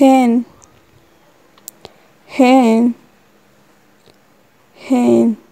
hen hen hen.